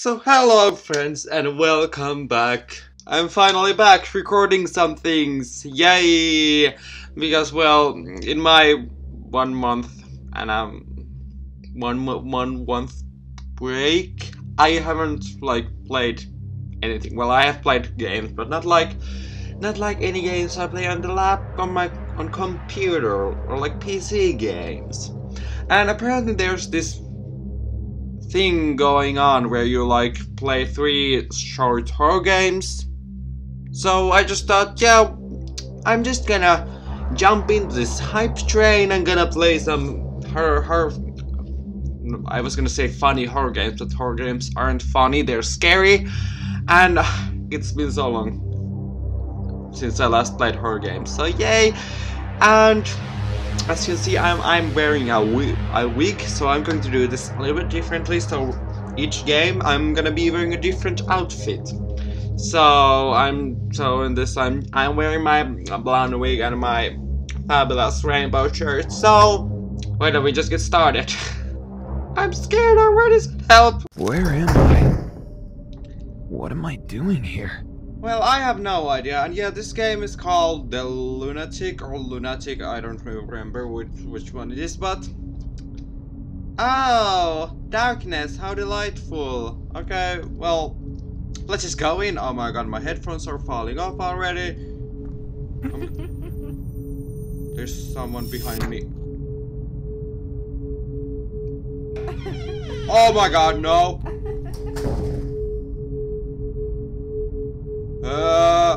So hello friends and welcome back. I'm finally back recording some things. Yay! Because well, in my one month and um one one month break, I haven't like played anything. Well, I have played games, but not like not like any games I play on the lap on my on computer or like PC games. And apparently there's this thing going on where you like play three short horror games. So I just thought, yeah, I'm just gonna jump into this hype train. I'm gonna play some horror, horror. I was gonna say funny horror games, but horror games aren't funny. They're scary, and it's been so long since I last played horror games. So yay! And as you can see, I'm I'm wearing a wig, a wig, so I'm going to do this a little bit differently. So each game, I'm gonna be wearing a different outfit. So I'm so in this I'm I'm wearing my blonde wig and my fabulous rainbow shirt. So why don't we just get started? I'm scared already. Help! Where am I? What am I doing here? Well, I have no idea, and yeah, this game is called The Lunatic or Lunatic. I don't remember which which one it is, but oh, darkness, how delightful. Okay, well, let's just go in. Oh my god, my headphones are falling off already. Um, there's someone behind me. Oh my god, no! Uh.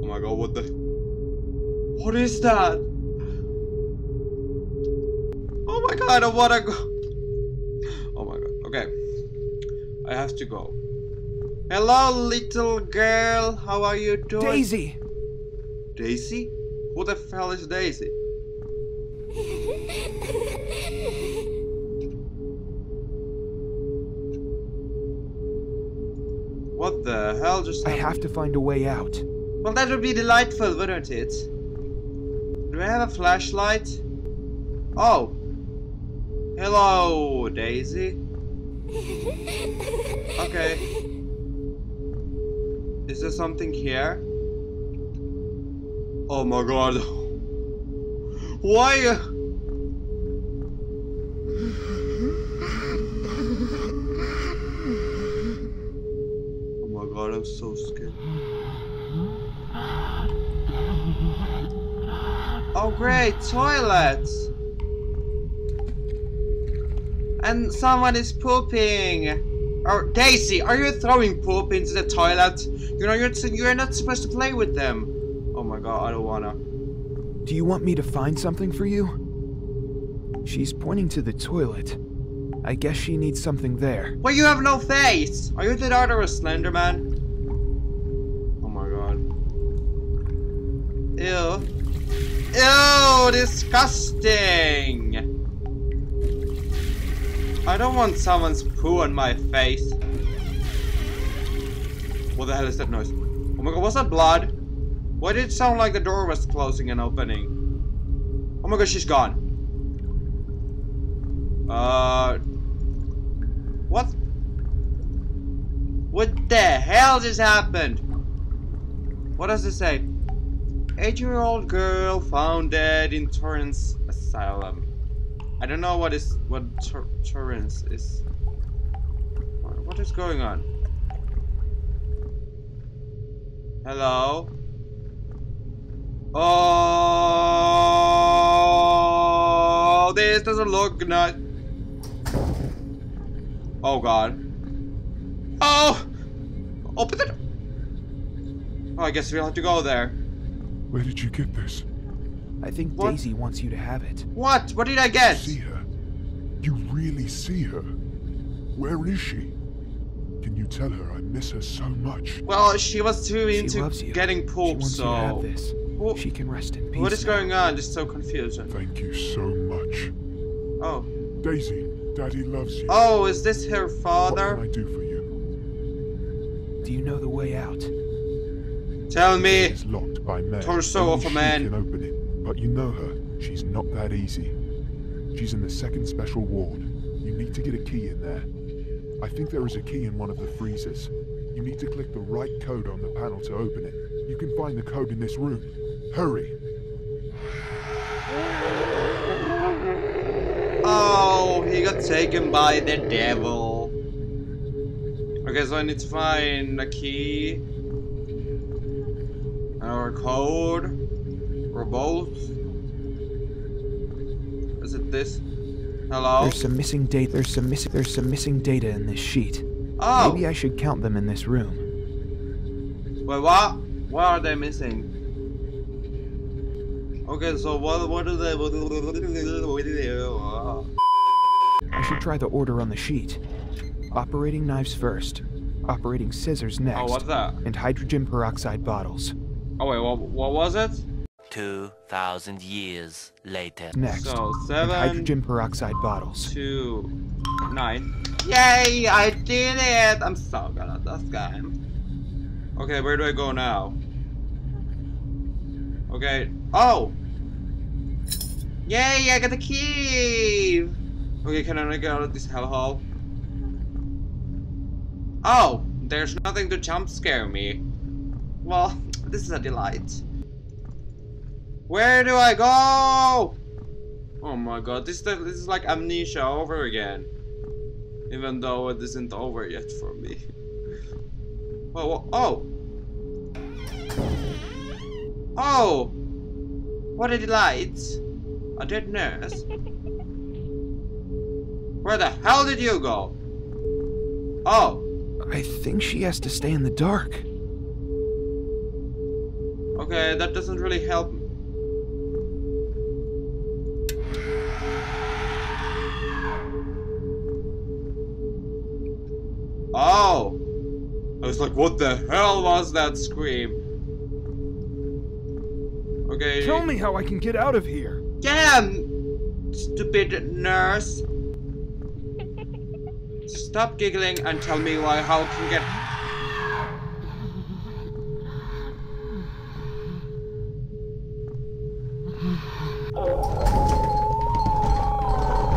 Oh my god, what the? What is that? Oh my god, I wanna go. Oh my god, okay. I have to go. Hello, little girl. How are you doing? Daisy! Daisy? Who the hell is Daisy? What the hell just I have to find a way out. Well, that would be delightful, wouldn't it? Do I have a flashlight? Oh. Hello, Daisy. Okay. Is there something here? Oh my god. Why? Uh, I'm so scared. Oh great, toilets! And someone is pooping! Or Daisy, are you throwing poop into the toilet? You know you're you're not supposed to play with them. Oh my god, I don't wanna. Do you want me to find something for you? She's pointing to the toilet. I guess she needs something there. Well, you have no face! Are you the daughter of Slenderman? Ew. Ew, disgusting! I don't want someone's poo on my face. What the hell is that noise? Oh my god, what's that blood? Why did it sound like the door was closing and opening? Oh my god, she's gone. Uh... What? What the hell just happened? What does it say? Eight-year-old girl found dead in Torrance Asylum. I don't know what is what Tor Torrance is. What is going on? Hello. Oh, this doesn't look nice. Oh god. Oh! Open the Oh, I guess we'll have to go there. Where did you get this? I think What? Daisy wants you to have it. What? What did I get? See her? You really see her? Where is she? Can you tell her I miss her so much? Well, she was too into loves you. getting She poop, wants you to have so... this. Who- She can rest in peace. What is now. going on? Just so confusing. Thank you so much. Oh. Daisy, Daddy loves you. Oh, is this her father? what can I do for you? Do you know the way out? Tell me! It's locked by May. Torso Only of a man. can open it. But you know her. She's not that easy. She's in the second special ward. You need to get a key in there. I think there is a key in one of the freezers. You need to click the right code on the panel to open it. You can find the code in this room. Hurry! Oh, he got taken by the devil. Okay, so I need to find a key. Or a code. Or both. Is it this? Hello? There's some missing data. There's some missing. There's some missing data in this sheet. Oh! Maybe I should count them in this room. Wait, what? What are they missing? Okay, so what, what are they... Uh? I should try the order on the sheet. Operating knives first, operating scissors next, Oh, what's that? and hydrogen peroxide bottles Oh, wait, what, what was it? 2,000 years later. next, So, seven, hydrogen peroxide bottles. two, nine. Yay! I did it! I'm so good at this game. Okay, where do I go now? Okay. Oh! Yay! I got the key! Okay, can I get out of this hellhole? Oh! There's nothing to jump scare me. Well, this is a delight. Where do I go? Oh my god, this, this is like amnesia over again. Even though it isn't over yet for me. Oh, oh! Oh! What a delight! A dead nurse? Where the hell did you go? Oh! I think she has to stay in the dark. Okay, that doesn't really help. Oh! I was like, what the hell was that scream? Okay. Tell me how I can get out of here. Damn! Stupid nurse. Stop giggling and tell me why how can get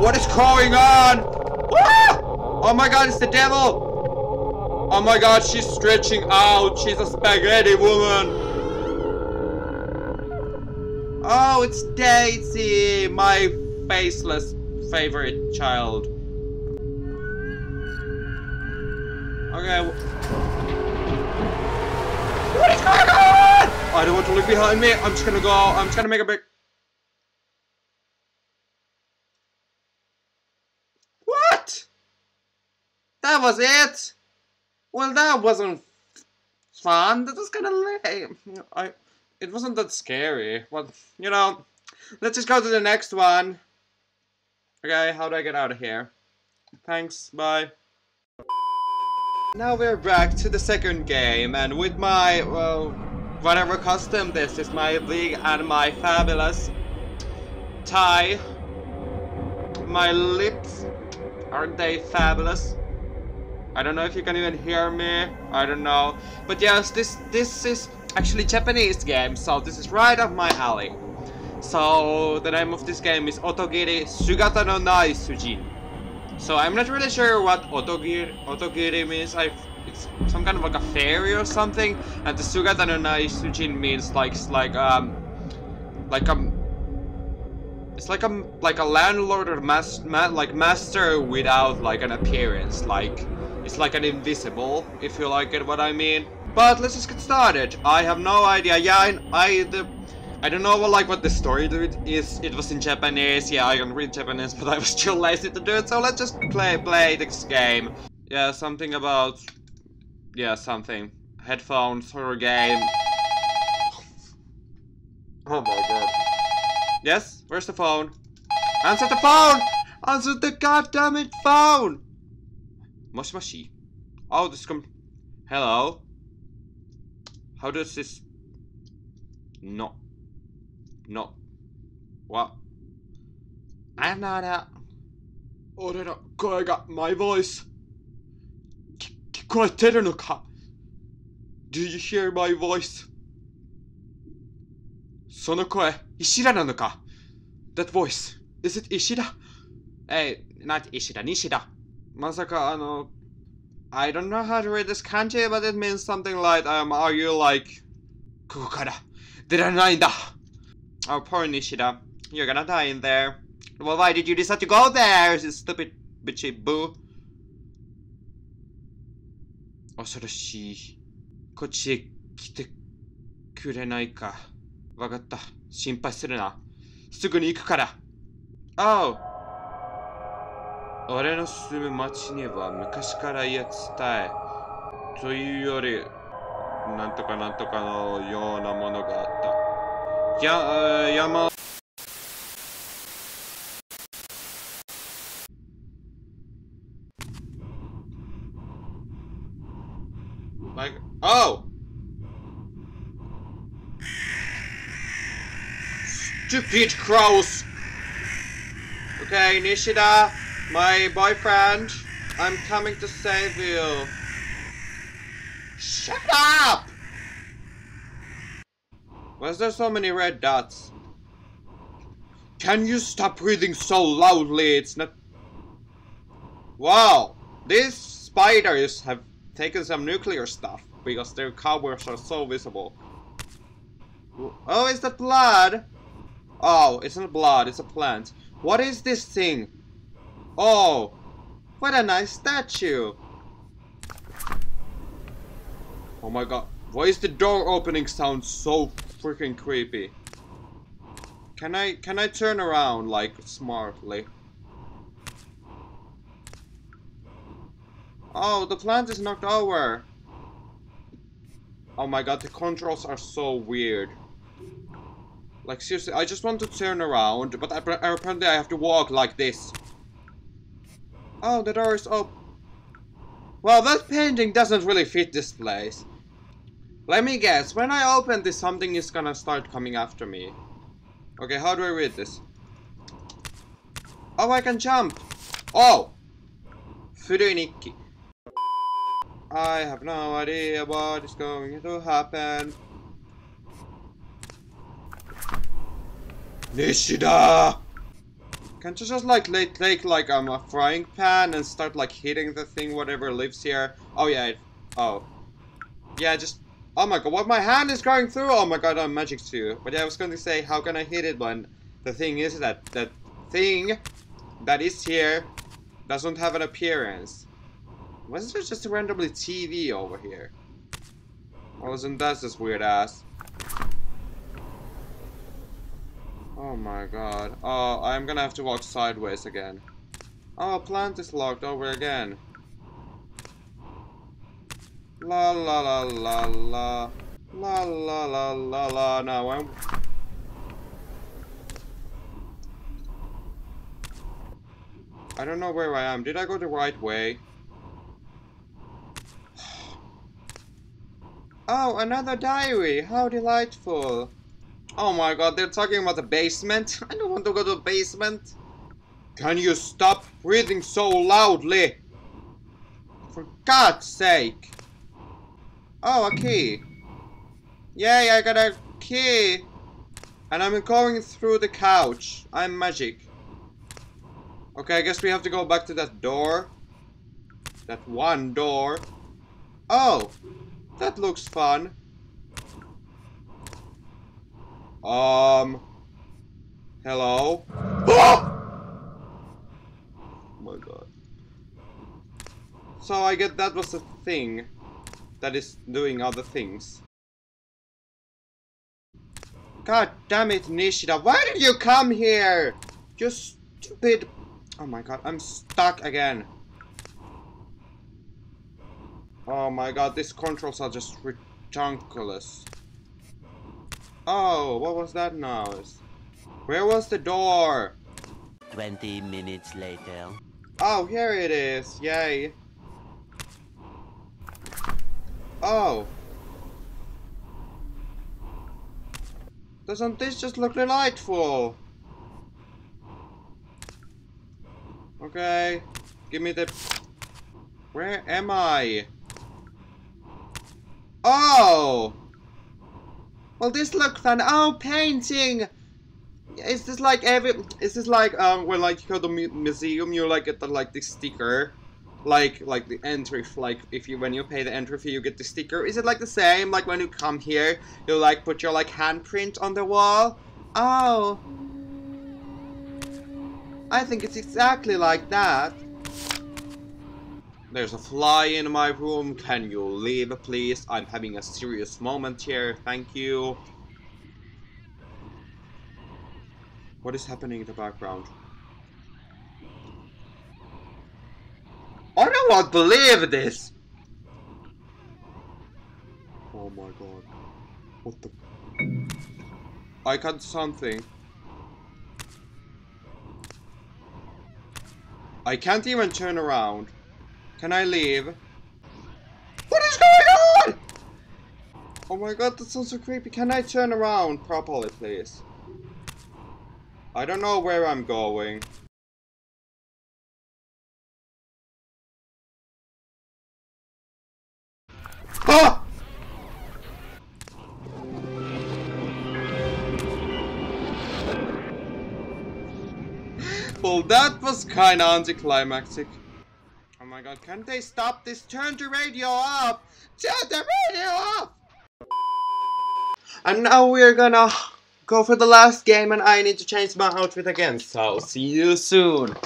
What is going on? Ah! Oh my god, it's the devil! Oh my god, she's stretching out. She's a spaghetti woman. Oh, it's Daisy, my faceless favorite child. Okay. What is going on? I don't want to look behind me. I'm just gonna go. I'm just gonna make a big. What? That was it? Well, that wasn't fun. That was kind of lame. I, it wasn't that scary. Well, you know, let's just go to the next one. Okay, how do I get out of here? Thanks, bye. Now we're back to the second game, and with my, well, whatever custom this is, my big and my fabulous tie. My lips, aren't they fabulous? I don't know if you can even hear me. I don't know. But yes, this this is actually Japanese game, so this is right up my alley. So the name of this game is Otogiri Sugata no Nai Shujin. So I'm not really sure what Otogiri Otogiri means. I it's some kind of like a fairy or something, and the Sugata no Nai Shujin means like like um like a it's like a like a landlord or mas ma like master without like an appearance. Like it's like an invisible, if you like it, what I mean. But let's just get started. I have no idea. Yeah, I, I the I don't know what like what the story to it is. It was in Japanese. Yeah, I can read Japanese, but I was too lazy to do it. So let's just play play this game. Yeah, something about yeah something headphones horror game. Oh my god. Yes, where's the phone? Answer the phone! Answer the goddamn it phone! Moshi moshi. Oh, this come. Hello. How does this? not not what?I'm not a 俺の声が my voice き聞こえてるのか Do you hear my voice? その声、石田なのか That voice, is it 石田 Hey, not Ishida, Nishida. Masaka, ano, I don't know how to read this kanji, but it means something like, um, are you like, Kukara, Diranai da. Oh, poor Nishida. You're gonna die in there. Well, why did you decide to go there, you stupid bitchy boo? 恐ろしい。こっちへ来てくれないか。わかった。心配するな。すぐに行くから。おう。俺の住む町には昔から言い伝え、というより、なんとかなんとかのようなものがあった。や、えー山、like, oh! Stupid crows! Okay, Nishida, my boyfriend, I'm coming to save you. Shut up! Why is there so many red dots? Can you stop breathing so loudly? It's not. Wow! These spiders have taken some nuclear stuff because their covers are so visible. Oh, is that blood? Oh, it's not blood, it's a plant. What is this thing? Oh, what a nice statue. Oh my god, why is the door opening sound so freaking creepy? Can I, can I turn around, like, smartly? Oh, the plant is knocked over. Oh my god, the controls are so weird. Like seriously, I just want to turn around, but appa- apparently I have to walk like this. Oh, the door is open. Well, that painting doesn't really fit this place. Let me guess, when I open this, something is gonna start coming after me. Okay, how do I read this? Oh, I can jump! Oh! Furuiniki. I have no idea what is going to happen. Nishida! Can't you just like take like um, a frying pan and start like hitting the thing whatever lives here? Oh yeah, it- oh. Yeah, just Oh my god, what my hand is going through! Oh my god, I'm magic too. But yeah, I was going to say how can I hit it when the thing is that that thing that is here doesn't have an appearance. Was there just a randomly TV over here? Wasn't that just weird ass? Oh my god. Oh, I'm gonna have to walk sideways again. Oh, plant is locked over again. La la la la la. La la la la la. Now I'm. I don't know where I am. Did I go the right way? Oh, another diary! How delightful! Oh my god, they're talking about the basement? I don't want to go to the basement! Can you stop breathing so loudly? For God's sake! Oh, a key! Yay, I got a key! And I'm going through the couch. I'm magic. Okay, I guess we have to go back to that door. That one door. Oh! That looks fun. Um. Hello? Oh my god. So I get that was a thing that is doing other things. God damn it, Nishida. Why did you come here? You stupid. Oh my god, I'm stuck again. Oh my god, these controls are just ridiculous. Oh, what was that noise? Where was the door? 20 minutes later. Oh, here it is. Yay. Oh. Doesn't this just look delightful? Okay. Give me the... Where am I? Oh! Well, this look fun. Oh, painting! Is this like every? Is this like um when like you go to the museum, you like get the like the sticker, like like the entry like if you when you pay the entry fee you get the sticker. Is it like the same? Like when you come here, you like put your like handprint on the wall. Oh, I think it's exactly like that. There's a fly in my room. Can you leave, please? I'm having a serious moment here. Thank you. What is happening in the background? I don't want to believe this! Oh my god. What the... I got something. I can't even turn around. Can I leave? What is going on? Oh my god, that sounds so creepy. Can I turn around properly, please? I don't know where I'm going. Ah! Well, that was kinda anticlimactic. My god, can't they stop this? Turn the radio off! Turn the radio off! And now we're gonna go for the last game and I need to change my outfit again, so see you soon.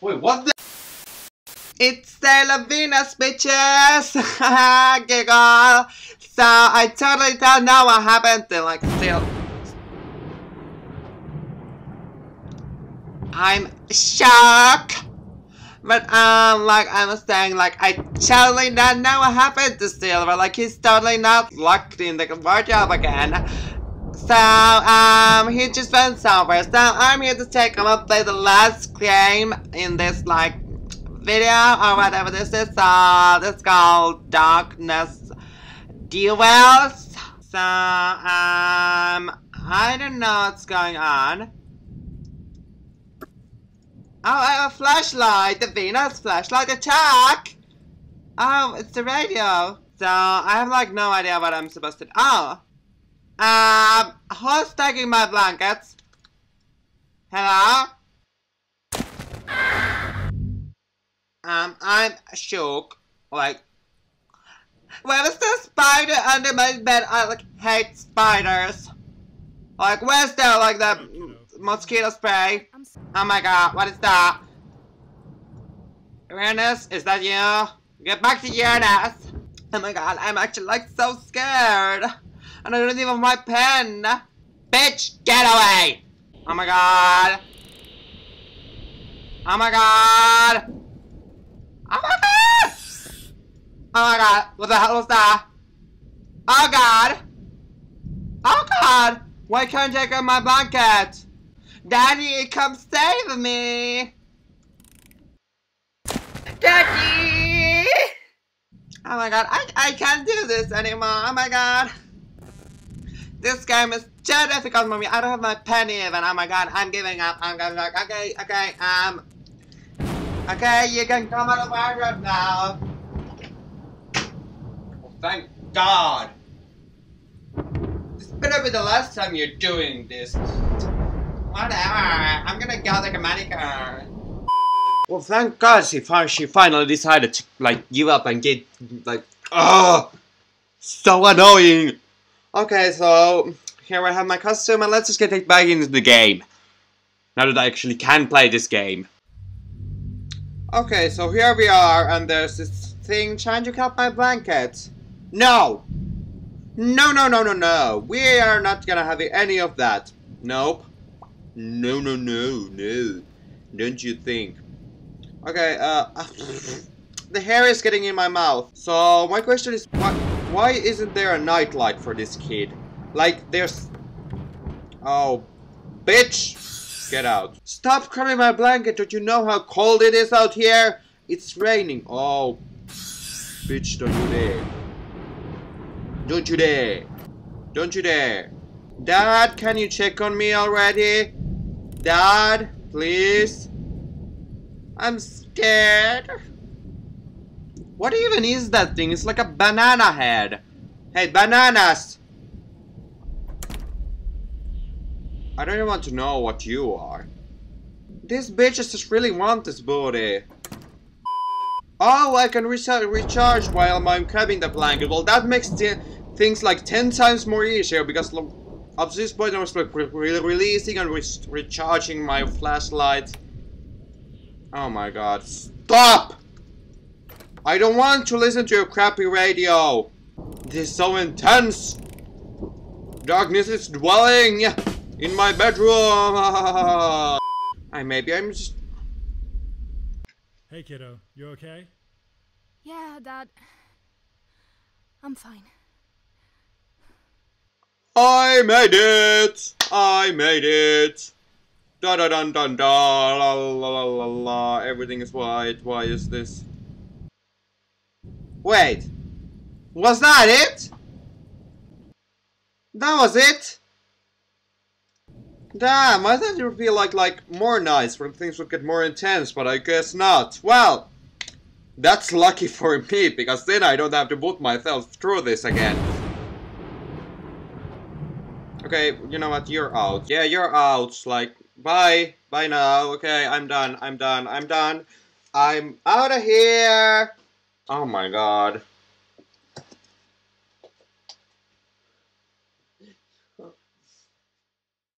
Wait, what the? It's Sailor Venus, bitches! Giggle! So, I totally don't know what happened to, like, still... I'm shocked! But, um, like, I was saying, like, I totally don't know what happened to Silver. Like, he's totally not locked in the wardrobe again. So, um, he just went somewhere. So, I'm here to take him play the last game in this, like, video or whatever this is. So, this is called Darkness Dwells. So, um, I don't know what's going on. Oh, I have a flashlight, the Venus flashlight attack! Oh, it's the radio. So, I have like no idea what I'm supposed to do. Oh! Um, who's taking my blankets? Hello? Um, I'm shook. Like, where is the spider under my bed? I like hate spiders. Like, where's there like the mosquito spray? Oh my god, what is that? Uranus, is that you? Get back to Uranus! Oh my god, I'm actually like so scared! And I don't even have my pen! Bitch, get away! Oh my god! Oh my god! Oh my god! Oh my god, what the hell was that? Oh god! Oh god! Why can't I get my blanket? Daddy, come save me! Daddy! Oh my god, I, I can't do this anymore. Oh my god. This game is too difficult for me. I don't have my pen even. Oh my god, I'm giving up. I'm gonna up. Okay, okay, um. Okay, you can come out of my room now. Oh, thank God. This better be the last time you're doing this. Whatever. I'm gonna go like a manicure. Well, thank God she, she finally decided to, like, give up and get, like, oh, so annoying. Okay, so, here I have my costume, and let's just get it back into the game. Now that I actually can play this game. Okay, so here we are, and there's this thing trying to cut my blanket. No! No, no, no, no, no. We are not gonna have any of that. Nope. No, no, no, no. Don't you think? Okay, uh... the hair is getting in my mouth. So, my question is, why, why isn't there a nightlight for this kid? Like, there's... Oh, bitch! Get out. Stop cramming my blanket, don't you know how cold it is out here? It's raining. Oh, bitch, don't you dare. Don't you dare. Don't you dare. Dad, can you check on me already? Dad, please? I'm scared. What even is that thing? It's like a banana head. Hey, bananas! I don't even want to know what you are. These bitches just really want this booty. Oh, I can re recharge while I'm grabbing the blanket. Well, that makes things like 10 times more easier because up to this point I was like re re releasing and re recharging my flashlight. Oh my god. Stop! I don't want to listen to your crappy radio. This is so intense. Darkness is dwelling in my bedroom. I maybe I'm just. Hey kiddo, you okay? Yeah, Dad. I'm fine. I made it! I made it! Da da dun dun da la la la la la everything is white. Why is this? Wait! Was that it? That was it? Damn, I thought it would be like like more nice when things would get more intense, but I guess not. Well, that's lucky for me, because then I don't have to put myself through this again. Okay, you know what, you're out. Yeah, you're out, like, bye. Bye now, okay, I'm done, I'm done, I'm done. I'm out of here! Oh my god.